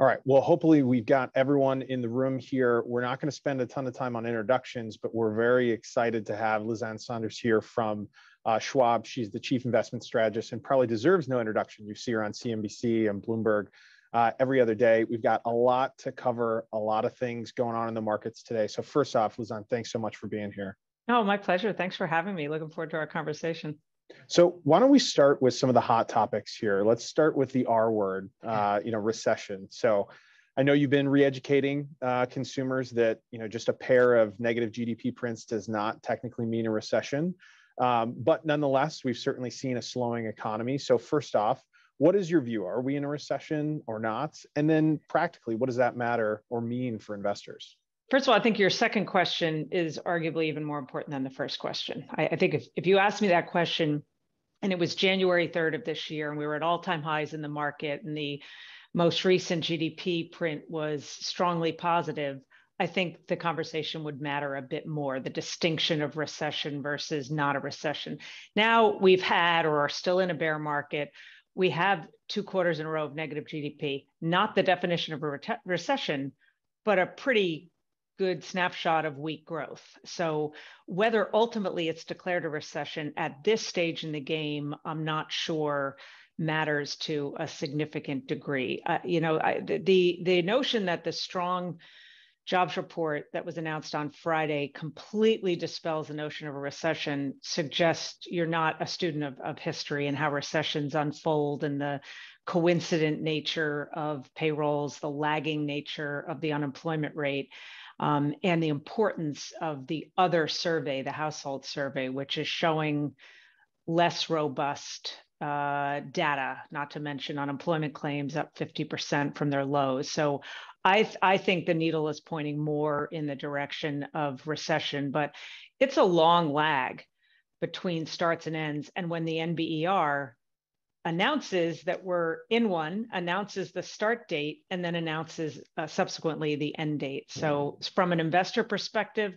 All right. Well, hopefully we've got everyone in the room here. We're not going to spend a ton of time on introductions, but we're very excited to have Liz Ann Sonders here from uh, Schwab. She's the chief investment strategist and probably deserves no introduction. You see her on CNBC and Bloomberg uh, every other day. We've got a lot to cover, a lot of things going on in the markets today. So first off, Liz Ann, thanks so much for being here. Oh, my pleasure. Thanks for having me. Looking forward to our conversation. So why don't we start with some of the hot topics here? Let's start with the R word, uh, you know, recession. So I know you've been re-educating uh, consumers that you know just a pair of negative GDP prints does not technically mean a recession, um, but nonetheless, we've certainly seen a slowing economy. So first off, what is your view? Are we in a recession or not? And then practically, what does that matter or mean for investors? First of all, I think your second question is arguably even more important than the first question. I, I, think if, if you asked me that question and it was January 3rd of this year and we were at all time highs in the market and the most recent GDP print was strongly positive, I think the conversation would matter a bit more the distinction of recession versus not a recession. Now we've had or are still in a bear market. We have two quarters in a row of negative GDP, not the definition of a re- recession, but a pretty good snapshot of weak growth. So whether ultimately it's declared a recession at this stage in the game, I'm not sure matters to a significant degree. Uh, you know, I, the the notion that the strong jobs report that was announced on Friday completely dispels the notion of a recession suggests you're not a student of, of history and how recessions unfold and the coincident nature of payrolls, the lagging nature of the unemployment rate um, and the importance of the other survey, the household survey, which is showing less robust uh, data, not to mention unemployment claims up 50% from their lows. So I, I think the needle is pointing more in the direction of recession, but it's a long lag between starts and ends. And when the NBER announces that we're in one, announces the start date, and then announces uh, subsequently the end date. So, from an investor perspective,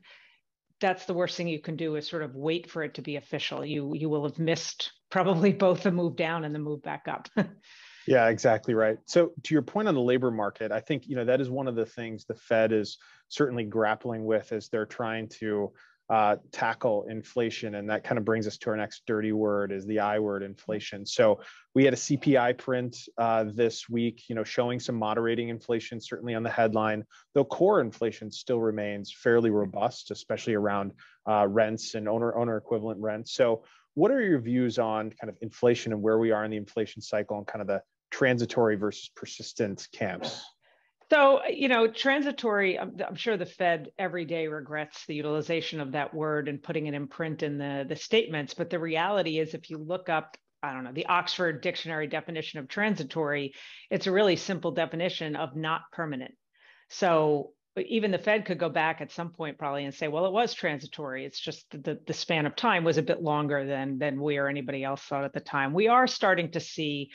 that's the worst thing you can do is sort of wait for it to be official. You you will have missed probably both the move down and the move back up. yeah, exactly right. So to your point on the labor market, I think you know that is one of the things the Fed is certainly grappling with as they're trying to uh, tackle inflation. And that kind of brings us to our next dirty word is the I word inflation. So we had a CPI print uh, this week, you know, showing some moderating inflation, certainly on the headline, though core inflation still remains fairly robust, especially around uh, rents and owner owner equivalent rents. So what are your views on kind of inflation and where we are in the inflation cycle and kind of the transitory versus persistent camps? So, you know, transitory, I'm, I'm, sure the Fed every day regrets the utilization of that word and putting it in print in the, the statements. But the reality is, if you look up, I don't know, the Oxford Dictionary definition of transitory, it's a really simple definition of not permanent. So, even the Fed could go back at some point probably and say, well, it was transitory. It's just the, the span of time was a bit longer than, than we or anybody else thought at the time. We are starting to see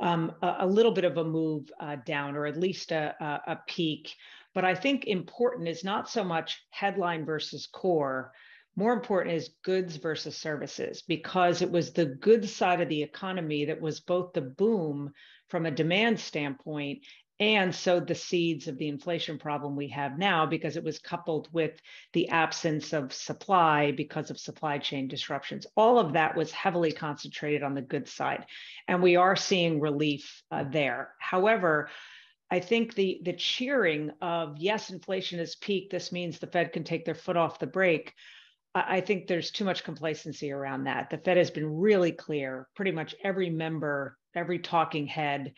um, a, a, little bit of a move uh, down or at least a, a, a peak. But I think important is not so much headline versus core. More important is goods versus services, because it was the goods side of the economy that was both the boom from a demand standpoint and sowed the seeds of the inflation problem we have now because it was coupled with the absence of supply because of supply chain disruptions. All of that was heavily concentrated on the goods side, and we are seeing relief uh, there. However, I think the the cheering of yes, inflation has peaked. This means the Fed can take their foot off the brake. I think there's too much complacency around that. The Fed has been really clear. Pretty much every member, every talking head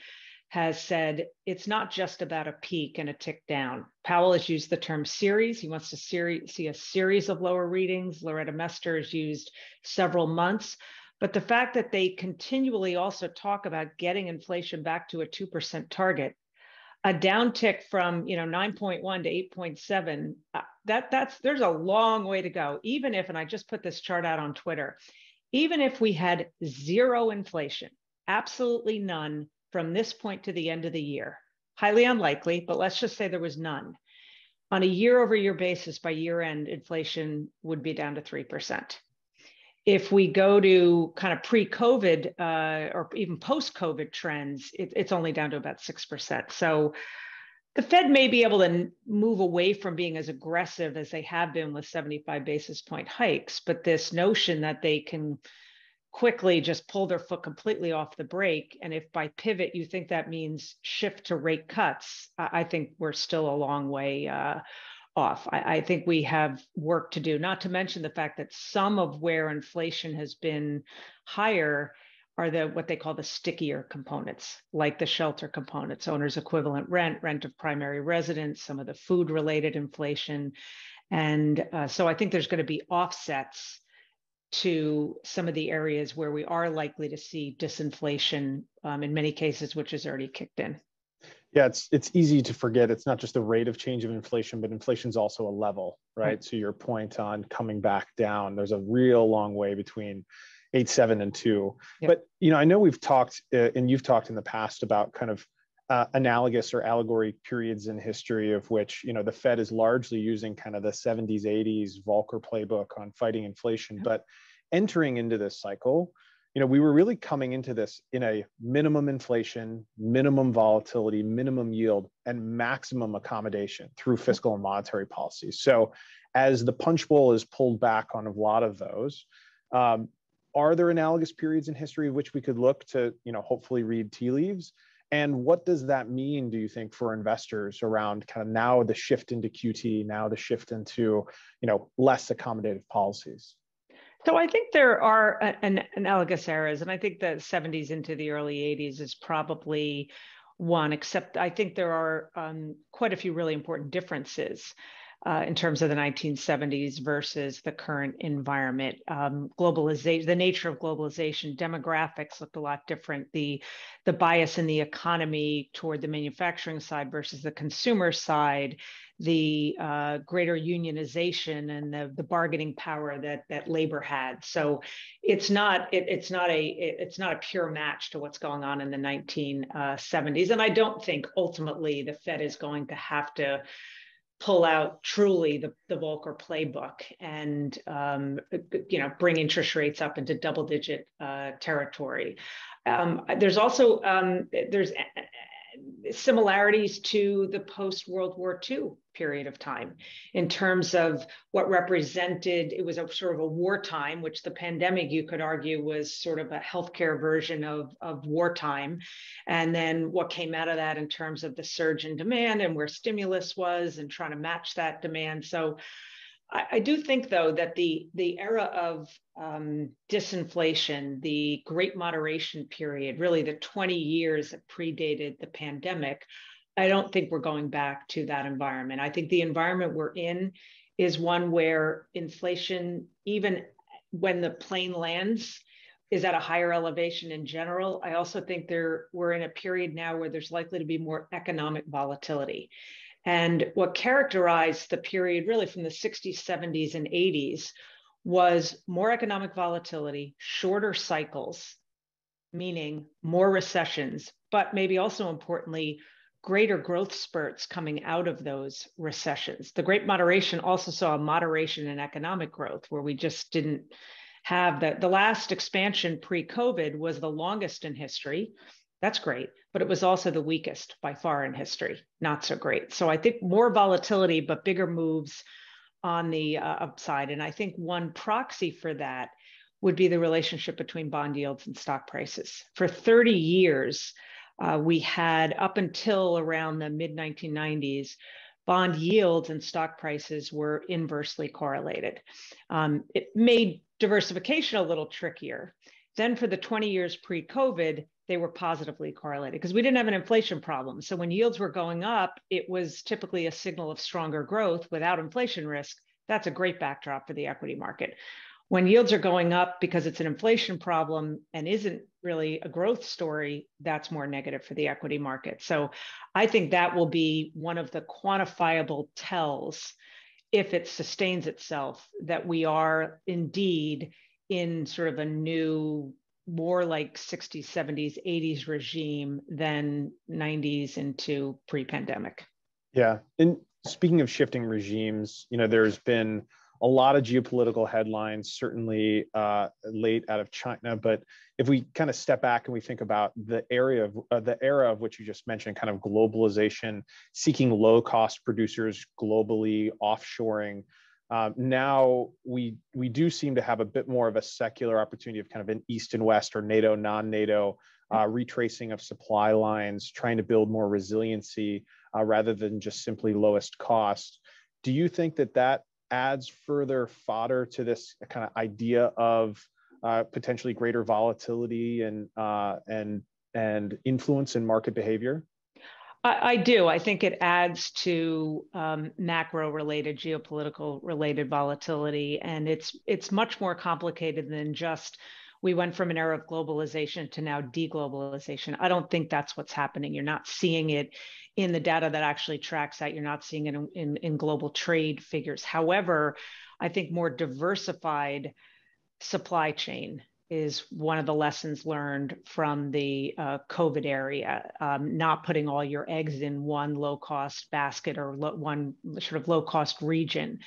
has said it's not just about a peak and a tick down. Powell has used the term series. He wants to see a series of lower readings. Loretta Mester has used several months. But the fact that they continually also talk about getting inflation back to a 2% target, a downtick from you know 9.1 to 8.7, uh, that that's there's a long way to go. Even if, and I just put this chart out on Twitter, even if we had zero inflation, absolutely none from this point to the end of the year. Highly unlikely, but let's just say there was none. On a year over year basis, by year end, inflation would be down to 3%. if we go to kind of pre-COVID uh, or even post-COVID trends, it, it's only down to about six percent. So the Fed may be able to move away from being as aggressive as they have been with 75 basis point hikes, but this notion that they can quickly just pull their foot completely off the brake, and if by pivot you think that means shift to rate cuts, I think we're still a long way uh, off. I, I, think we have work to do, not to mention the fact that some of where inflation has been higher are the what they call the stickier components, like the shelter components, owner's equivalent rent, rent of primary residence, some of the food related inflation. And uh, so I think there's going to be offsets to some of the areas where we are likely to see disinflation um, in many cases, which has already kicked in. Yeah, it's it's easy to forget. It's not just the rate of change of inflation, but inflation is also a level, right? So your point on coming back down, there's a real long way between eight, seven, and two. Yep. But you know, I know we've talked uh, and you've talked in the past about kind of uh, analogous or allegory periods in history of which you know the Fed is largely using kind of the 70s, 80s Volcker playbook on fighting inflation. Yep. But entering into this cycle, you know, we were really coming into this in a minimum inflation, minimum volatility, minimum yield, and maximum accommodation through fiscal and monetary policies. So, as the punch bowl is pulled back on a lot of those, um, are there analogous periods in history of which we could look to, you know, hopefully read tea leaves? And what does that mean, do you think, for investors around kind of now the shift into QT, now the shift into, you know, less accommodative policies? So I think there are an, analogous eras, and I think the 70s into the early 80s is probably one, except I think there are um, quite a few really important differences uh, in terms of the 1970s versus the current environment. Um, globalization, the nature of globalization, demographics looked a lot different. The the bias in the economy toward the manufacturing side versus the consumer side, the uh, greater unionization and the, the bargaining power that that labor had. So it's not it, it's not a it, it's not a pure match to what's going on in the 1970s. Uh, and I don't think ultimately the Fed is going to have to pull out truly the, the Volcker playbook and um, you know bring interest rates up into double digit uh, territory. Um, there's also um, there's similarities to the post World War II period of time in terms of what represented it was a sort of a wartime which the pandemic you could argue was sort of a healthcare version of, of wartime. And then what came out of that in terms of the surge in demand and where stimulus was and trying to match that demand. So I, I do think, though, that the the era of um, disinflation, the Great Moderation period, really the 20 years that predated the pandemic, I don't think we're going back to that environment. I think the environment we're in is one where inflation, even when the plane lands, is at a higher elevation in general. I also think there we're in a period now where there's likely to be more economic volatility. And what characterized the period really from the 60s, 70s, and 80s was more economic volatility, shorter cycles, meaning more recessions, but maybe also importantly, greater growth spurts coming out of those recessions. The Great Moderation also saw a moderation in economic growth where we just didn't have that. The last expansion pre COVID was the longest in history. That's great but it was also the weakest by far in history. Not so great. So I think more volatility, but bigger moves on the uh, upside. And I think one proxy for that would be the relationship between bond yields and stock prices. For 30 years, uh, we had up until around the mid 1990s, bond yields and stock prices were inversely correlated. Um, it made diversification a little trickier. Then, for the 20 years pre COVID, they were positively correlated because we didn't have an inflation problem. So when yields were going up, it was typically a signal of stronger growth without inflation risk. That's a great backdrop for the equity market. When yields are going up because it's an inflation problem and isn't really a growth story, that's more negative for the equity market. So I think that will be one of the quantifiable tells if it sustains itself that we are indeed in sort of a new more like 60s, 70s, 80s regime than 90s into pre pandemic. Yeah. And speaking of shifting regimes, you know, there's been a lot of geopolitical headlines, certainly uh, late out of China. But if we kind of step back and we think about the area of uh, the era of which you just mentioned, kind of globalization, seeking low-cost producers globally, offshoring. Um, now we we do seem to have a bit more of a secular opportunity of kind of an east and west or NATO, non-NATO uh, retracing of supply lines, trying to build more resiliency uh, rather than just simply lowest cost. Do you think that that adds further fodder to this kind of idea of uh, potentially greater volatility and uh, and and influence in market behavior? I, I do. I think it adds to um, macro-related, geopolitical-related volatility, and it's it's much more complicated than just we went from an era of globalization to now deglobalization. I don't think that's what's happening. You're not seeing it in the data that actually tracks that. You're not seeing it in, in, in global trade figures. However, I think more diversified supply chain is one of the lessons learned from the uh, COVID area. Um, not putting all your eggs in one low cost basket or lo- one sort of low cost region.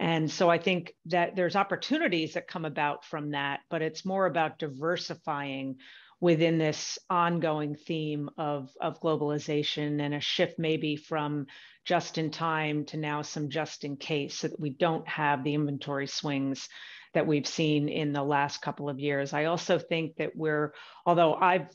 And so I think that there's opportunities that come about from that, but it's more about diversifying within this ongoing theme of, of globalization and a shift maybe from just in time to now some just in case so that we don't have the inventory swings that we've seen in the last couple of years. I also think that we're, although I've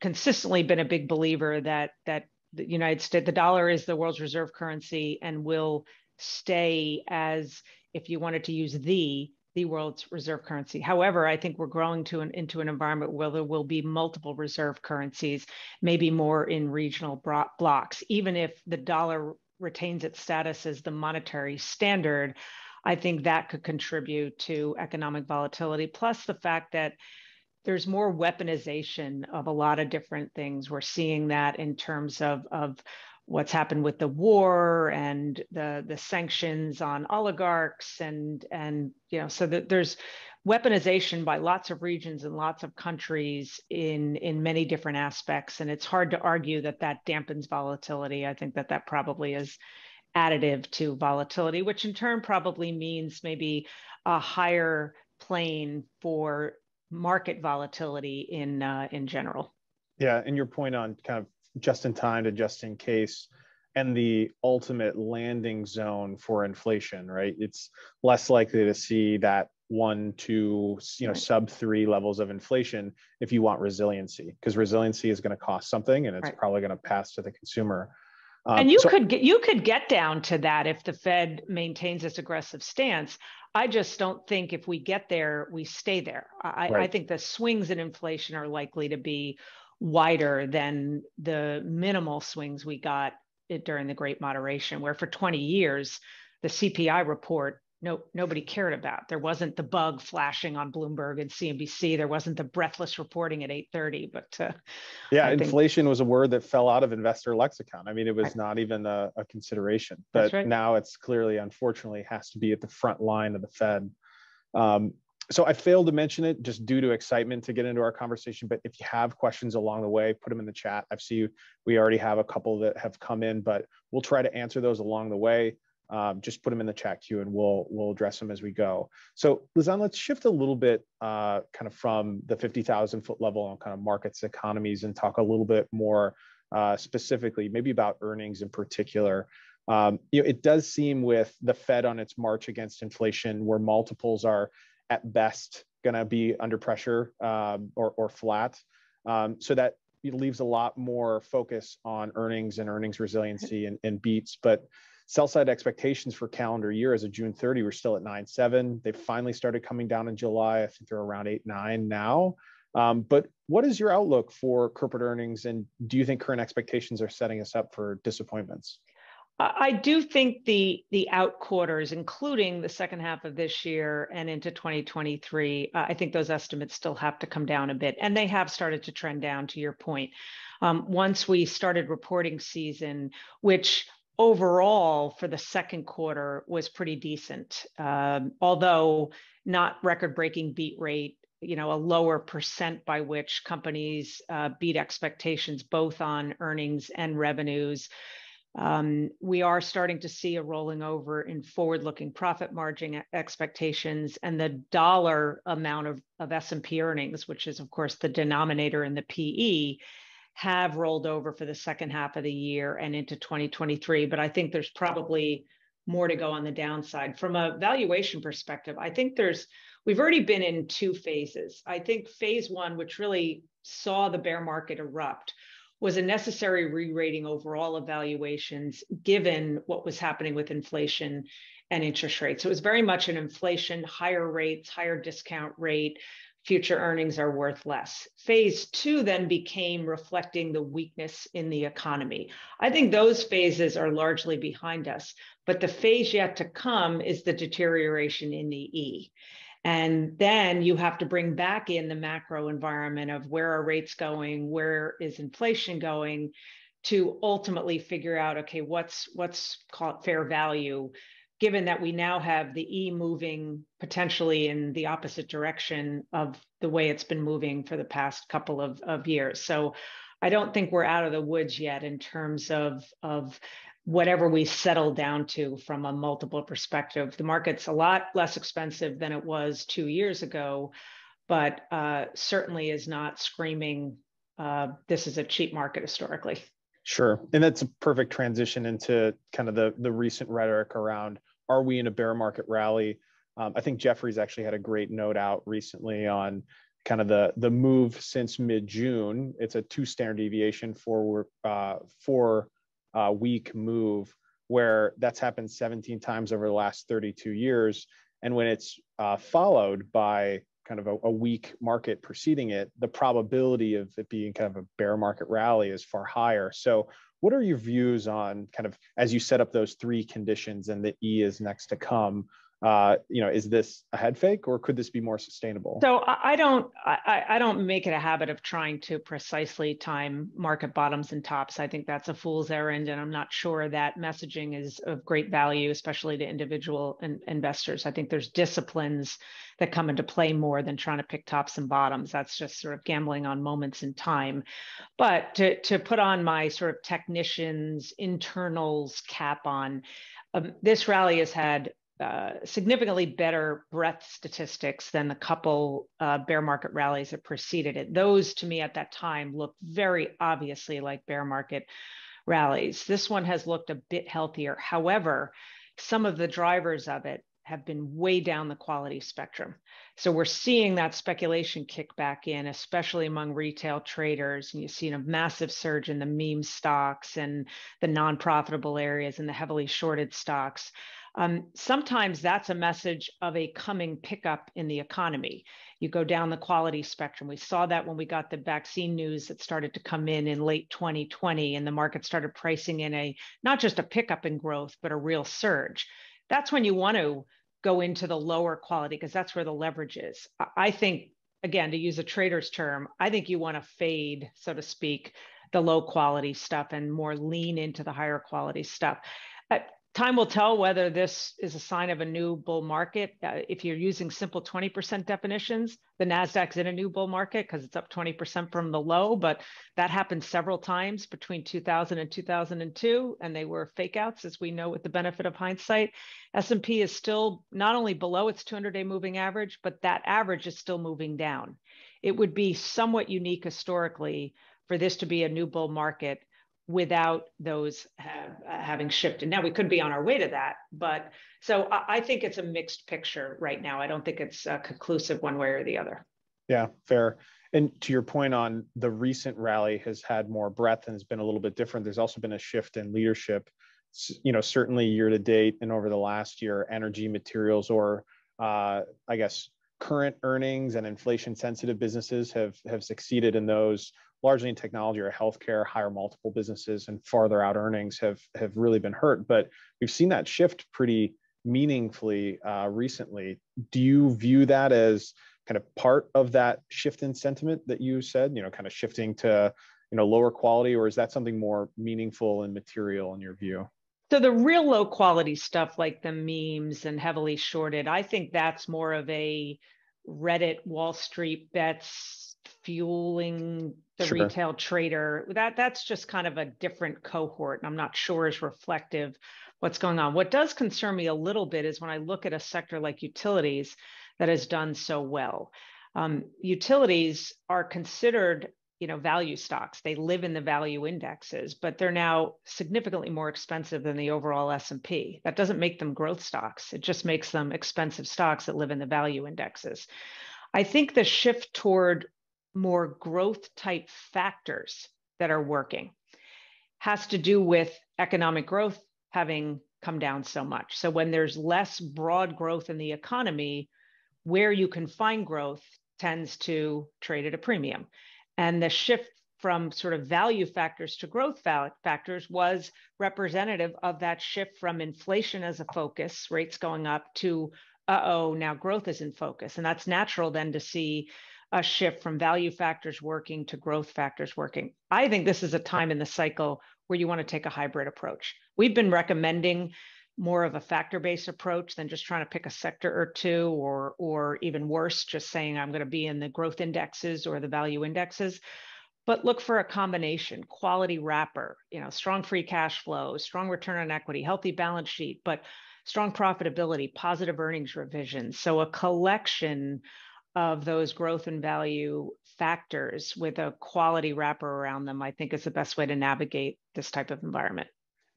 consistently been a big believer that that the United States, the dollar is the world's reserve currency and will stay as, if you wanted to use the, the world's reserve currency. However, I think we're growing to an, into an environment where there will be multiple reserve currencies, maybe more in regional blocks. Even if the dollar retains its status as the monetary standard, I think that could contribute to economic volatility. Plus, the fact that there's more weaponization of a lot of different things. We're seeing that in terms of, of what's happened with the war and the the sanctions on oligarchs and and you know so that there's weaponization by lots of regions and lots of countries in in many different aspects and it's hard to argue that that dampens volatility i think that that probably is additive to volatility which in turn probably means maybe a higher plane for market volatility in uh, in general yeah and your point on kind of just in time to just in case and the ultimate landing zone for inflation, right? It's less likely to see that one, two, you know, right. sub three levels of inflation if you want resiliency, because resiliency is going to cost something and it's right. probably going to pass to the consumer. Um, and you so, could get you could get down to that if the Fed maintains its aggressive stance. I just don't think if we get there, we stay there. I, right. I think the swings in inflation are likely to be wider than the minimal swings we got during the Great Moderation, where for 20 years, the CPI report no nobody cared about. There wasn't the bug flashing on Bloomberg and CNBC. There wasn't the breathless reporting at 8:30. But uh, yeah, I inflation think... was a word that fell out of investor lexicon. I mean, it was not even a, a consideration. But right. now it's clearly, unfortunately, has to be at the front line of the Fed. Um, so I failed to mention it just due to excitement to get into our conversation. But if you have questions along the way, put them in the chat. I've seen we already have a couple that have come in, but we'll try to answer those along the way. Um, just put them in the chat queue and we'll we'll address them as we go. So Liz Ann, let's shift a little bit uh, kind of from the 50,000 foot level on kind of markets, economies, and talk a little bit more uh, specifically, maybe about earnings in particular. Um, you know, it does seem with the Fed on its march against inflation, where multiples are at best going to be under pressure um, or, or flat. Um, so that leaves a lot more focus on earnings and earnings resiliency and, and beats. But sell side expectations for calendar year as of June 30, we're still at 9.7. They finally started coming down in July. I think they're around 8.9 now. Um, but what is your outlook for corporate earnings? And do you think current expectations are setting us up for disappointments? I do think the the out quarters, including the second half of this year and into 2023, uh, I think those estimates still have to come down a bit, and they have started to trend down. To your point, um, once we started reporting season, which overall for the second quarter was pretty decent, um, although not record-breaking beat rate. You know, a lower percent by which companies uh, beat expectations both on earnings and revenues Um, we are starting to see a rolling over in forward-looking profit margin expectations and the dollar amount of, of S&P earnings, which is of course the denominator in the PE, have rolled over for the second half of the year and into 2023. But I think there's probably more to go on the downside. From a valuation perspective, I think there's we've already been in two phases. I think phase one, which really saw the bear market erupt, was a necessary re-rating overall of valuations given what was happening with inflation and interest rates. So it was very much an inflation, higher rates, higher discount rate, future earnings are worth less. Phase two then became reflecting the weakness in the economy. I think those phases are largely behind us, but the phase yet to come is the deterioration in the E. And then you have to bring back in the macro environment of where are rates going, where is inflation going, to ultimately figure out okay, what's what's called fair value, given that we now have the E moving potentially in the opposite direction of the way it's been moving for the past couple of, of years. So I don't think we're out of the woods yet in terms of, of whatever we settle down to from a multiple perspective. The market's a lot less expensive than it was two years ago, but uh, certainly is not screaming, uh, this is a cheap market historically. Sure. And that's a perfect transition into kind of the, the recent rhetoric around are we in a bear market rally? Um, I think Jefferies actually had a great note out recently on kind of the the move since mid June. It's a two standard deviation for uh, for uh, week move where that's happened 17 times over the last 32 years. And when it's uh, followed by kind of a, a, weak market preceding it, the probability of it being kind of a bear market rally is far higher. So, what are your views on kind of as you set up those three conditions and the E is next to come? Uh, you know, is this a head fake or could this be more sustainable? So I don't, I, I don't make it a habit of trying to precisely time market bottoms and tops. I think that's a fool's errand, and I'm not sure that messaging is of great value, especially to individual in, investors. I think there's disciplines that come into play more than trying to pick tops and bottoms. That's just sort of gambling on moments in time. But to to put on my sort of technicians internals cap on. Um, this rally has had uh, significantly better breadth statistics than the couple uh, bear market rallies that preceded it. Those, to me, at that time looked very obviously like bear market rallies. This one has looked a bit healthier. However, some of the drivers of it have been way down the quality spectrum. So we're seeing that speculation kick back in, especially among retail traders. And you've seen a massive surge in the meme stocks and the non profitable areas and the heavily shorted stocks um, sometimes that's a message of a coming pickup in the economy. You go down the quality spectrum. We saw that when we got the vaccine news that started to come in in late 2020, and the market started pricing in a not just a pickup in growth, but a real surge. That's when you want to go into the lower quality because that's where the leverage is. I think, again, to use a trader's term, I think you want to fade, so to speak, the low quality stuff and more lean into the higher quality stuff. Time will tell whether this is a sign of a new bull market. Uh, if you're using simple 20% definitions, the NASDAQ's in a new bull market because it's up 20% from the low, but that happened several times between 2000 and 2002, and they were fake outs, as we know with the benefit of hindsight. S&P is still not only below its 200-day moving average, but that average is still moving down. It would be somewhat unique historically for this to be a new bull market without those have, uh, having shifted. Now we could be on our way to that, but so I, I think it's a mixed picture right now. I don't think it's uh, conclusive one way or the other. Yeah, fair. And to your point on the recent rally has had more breadth and has been a little bit different. There's also been a shift in leadership. You know, certainly year to date and over the last year, energy materials or uh, I guess current earnings and inflation sensitive businesses have have succeeded in those largely in technology or healthcare, higher multiple businesses and farther out earnings have have really been hurt. But we've seen that shift pretty meaningfully uh, recently. Do you view that as kind of part of that shift in sentiment that you said? You know, kind of shifting to you know lower quality, or is that something more meaningful and material in your view? So the real low quality stuff like the memes and heavily shorted, I think that's more of a Reddit Wall Street bets fueling the sure. retail trader. That that's just kind of a different cohort. And I'm not sure is reflective what's going on. What does concern me a little bit is when I look at a sector like utilities that has done so well. Um, utilities are considered you know value stocks they live in the value indexes but they're now significantly more expensive than the overall s&p that doesn't make them growth stocks it just makes them expensive stocks that live in the value indexes i think the shift toward more growth type factors that are working has to do with economic growth having come down so much. So when there's less broad growth in the economy, where you can find growth tends to trade at a premium. And the shift from sort of value factors to growth factors was representative of that shift from inflation as a focus, rates going up, to uh oh, now growth is in focus. And that's natural then to see a shift from value factors working to growth factors working. I think this is a time in the cycle where you want to take a hybrid approach. We've been recommending more of a factor-based approach than just trying to pick a sector or two or or even worse just saying I'm going to be in the growth indexes or the value indexes but look for a combination quality wrapper you know strong free cash flow strong return on equity healthy balance sheet but strong profitability positive earnings revisions so a collection of those growth and value factors with a quality wrapper around them, I think is the best way to navigate this type of environment.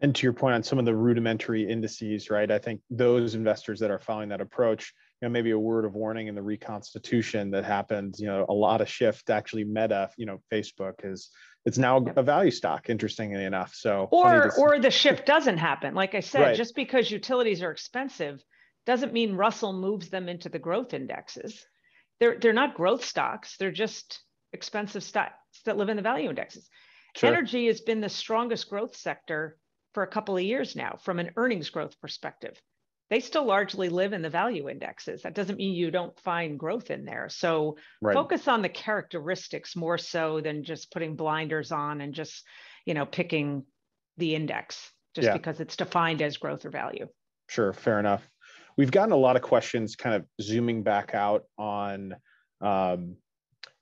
And to your point on some of the rudimentary indices, right? I think those investors that are following that approach, you know, maybe a word of warning in the reconstitution that happened, you know, a lot of shift actually meta, you know, Facebook is it's now a value stock, interestingly enough. So or or the shift doesn't happen. Like I said, right. just because utilities are expensive doesn't mean Russell moves them into the growth indexes they're they're not growth stocks. They're just expensive stocks that live in the value indexes. Sure. Energy has been the strongest growth sector for a couple of years now from an earnings growth perspective. They still largely live in the value indexes. That doesn't mean you don't find growth in there. So right. focus on the characteristics more so than just putting blinders on and just, you know, picking the index just yeah. because it's defined as growth or value. Sure, fair enough we've gotten a lot of questions kind of zooming back out on um,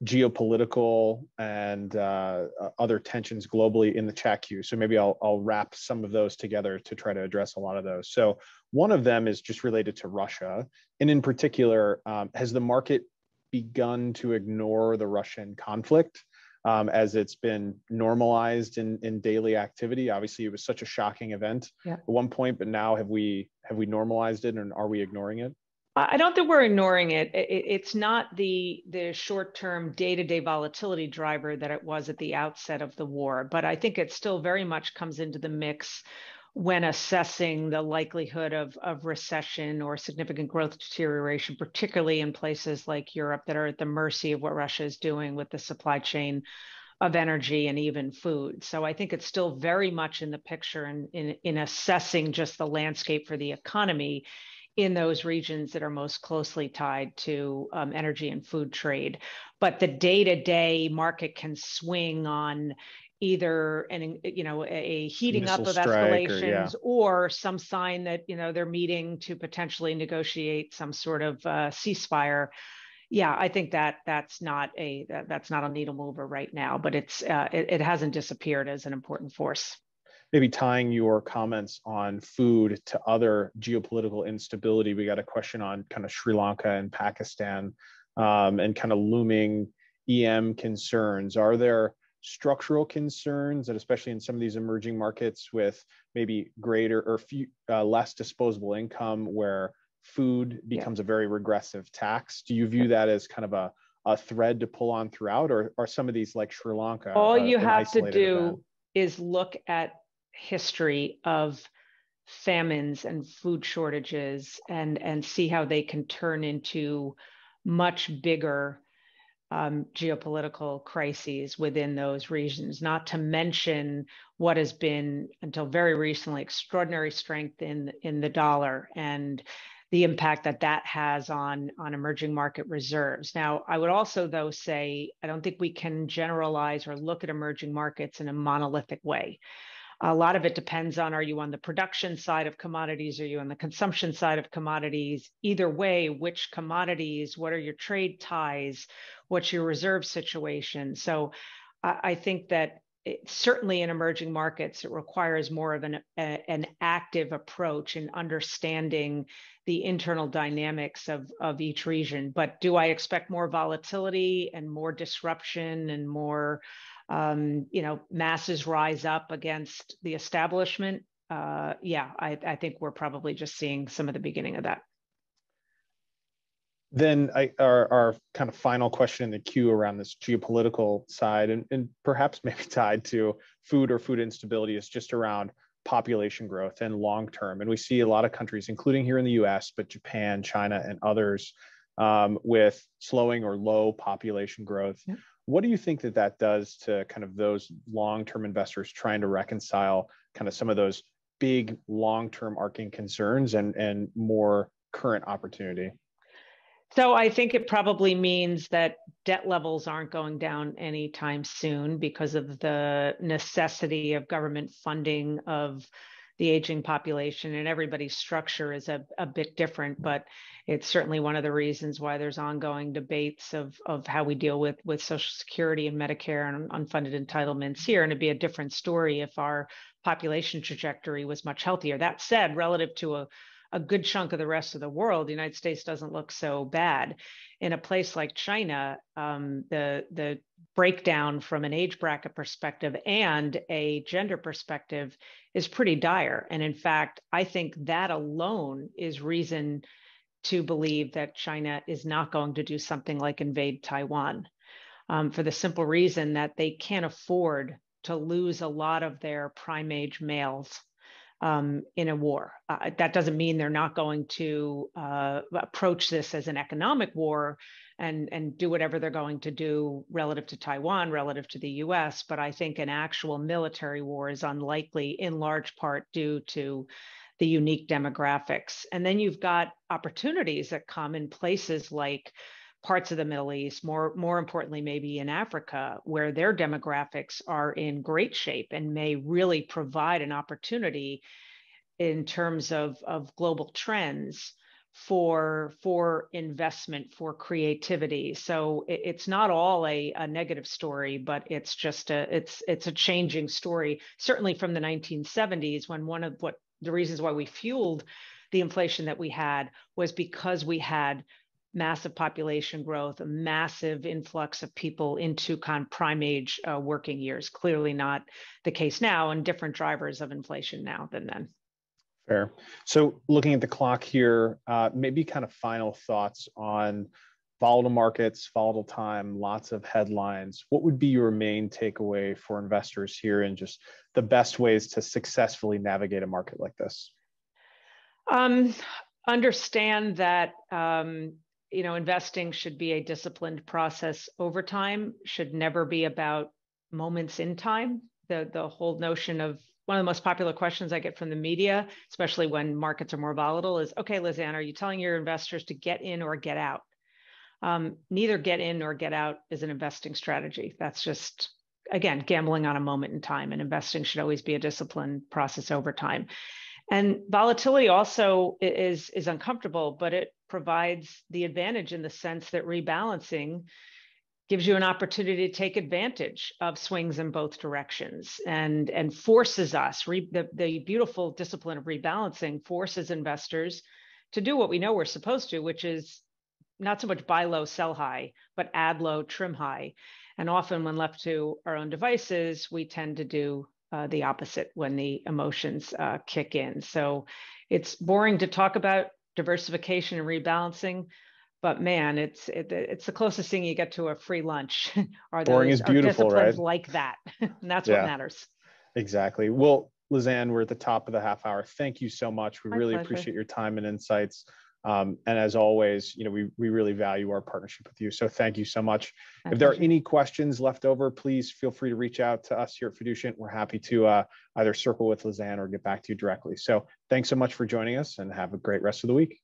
geopolitical and uh, other tensions globally in the chat queue. So maybe I'll, I'll wrap some of those together to try to address a lot of those. So one of them is just related to Russia. And in particular, um, has the market begun to ignore the Russian conflict? Um, as it's been normalized in, in daily activity. Obviously, it was such a shocking event yeah. at one point, but now have we have we normalized it, and are we ignoring it? I don't think we're ignoring it. It's not the the short term day to day volatility driver that it was at the outset of the war, but I think it still very much comes into the mix when assessing the likelihood of, of recession or significant growth deterioration, particularly in places like Europe that are at the mercy of what Russia is doing with the supply chain of energy and even food. So I think it's still very much in the picture in, in, in assessing just the landscape for the economy in those regions that are most closely tied to um, energy and food trade. But the day to day market can swing on either an you know a heating Missile up of escalations or, yeah. or, some sign that you know they're meeting to potentially negotiate some sort of uh, ceasefire. Yeah i think that that's not a that, that's not a needle mover right now but it's uh, it, it hasn't disappeared as an important force. Maybe tying your comments on food to other geopolitical instability we got a question on kind of sri lanka and pakistan um, and kind of looming em concerns. Are there structural concerns, and especially in some of these emerging markets with maybe greater or few, uh, less disposable income, where food becomes yeah. a very regressive tax. Do you view that as kind of a, a thread to pull on throughout, or are some of these like Sri Lanka? All uh, you have to do event? is look at history of famines and food shortages and and see how they can turn into much bigger um, geopolitical crises within those regions, not to mention what has been until very recently extraordinary strength in, in the dollar and the impact that that has on, on emerging market reserves. Now, I would also, though, say I don't think we can generalize or look at emerging markets in a monolithic way. A lot of it depends on are you on the production side of commodities, are you on the consumption side of commodities? Either way, which commodities, what are your trade ties, what's your reserve situation? So I think that it, certainly in emerging markets, it requires more of an, a, an active approach in understanding the internal dynamics of, of each region. But do I expect more volatility and more disruption and more um, you know, masses rise up against the establishment, uh, yeah, I, I think we're probably just seeing some of the beginning of that. Then I, our, our kind of final question in the queue around this geopolitical side, and, and perhaps maybe tied to food or food instability, is just around population growth and long term. And we see a lot of countries, including here in the US, but Japan, China, and others, um, with slowing or low population growth. Yeah. What do you think that that does to kind of those long-term investors trying to reconcile kind of some of those big long-term arcing concerns and and more current opportunity? So I think it probably means that debt levels aren't going down anytime soon because of the necessity of government funding of the aging population and everybody's structure is a, a bit different but it's certainly one of the reasons why there's ongoing debates of, of how we deal with, with social security and medicare and unfunded entitlements here and it'd be a different story if our population trajectory was much healthier. That said relative to a a good chunk of the rest of the world, the United States doesn't look so bad. In a place like China, um, the the breakdown from an age bracket perspective and a gender perspective is pretty dire. And in fact, I think that alone is reason to believe that China is not going to do something like invade Taiwan, um, for the simple reason that they can't afford to lose a lot of their prime age males um, in a war. Uh, that doesn't mean they're not going to uh, approach this as an economic war and, and do whatever they're going to do relative to Taiwan, relative to the US. But I think an actual military war is unlikely, in large part due to the unique demographics. And then you've got opportunities that come in places like parts of the Middle East, more more importantly, maybe in Africa, where their demographics are in great shape and may really provide an opportunity in terms of, of global trends for for investment for creativity. So it, it's not all a, a negative story but it's just a it's it's a changing story certainly from the 1970s when one of what the reasons why we fueled the inflation that we had was because we had massive population growth, a massive influx of people into kind of prime age uh, working years. Clearly not the case now, and different drivers of inflation now than then. Fair. So, looking at the clock here, uh, maybe kind of final thoughts on volatile markets, volatile time, lots of headlines. What would be your main takeaway for investors here, and just the best ways to successfully navigate a market like this? Um, understand that um, you know, investing should be a disciplined process over time, should never be about moments in time. The, the whole notion of one of the most popular questions I get from the media, especially when markets are more volatile, is okay, Liz Ann, are you telling your investors to get in or get out? Um, neither get in nor get out is an investing strategy. That's just, again, gambling on a moment in time, and investing should always be a disciplined process over time. And volatility also is, is uncomfortable, but it provides the advantage in the sense that rebalancing gives you an opportunity to take advantage of swings in both directions and, and forces us, re, the, the beautiful discipline of rebalancing forces investors to do what we know we're supposed to, which is not so much buy low, sell high, but add low, trim high. And often, when left to our own devices, we tend to do uh, the opposite when the emotions uh, kick in. So it's boring to talk about diversification and rebalancing, but man, it's it, it's the closest thing you get to a free lunch. are boring those, is beautiful, right? Like that, and that's yeah, what matters. Exactly. Well, Liz Ann, we're at the top of the half hour. Thank you so much. We My really pleasure. appreciate your time and insights. Um, and as always, you know, we, we really value our partnership with you. So thank you so much. My if there pleasure. are any questions left over, please feel free to reach out to us here at Fiducient. We're happy to uh, either circle with Liz Ann or get back to you directly. So thanks so much for joining us and have a great rest of the week.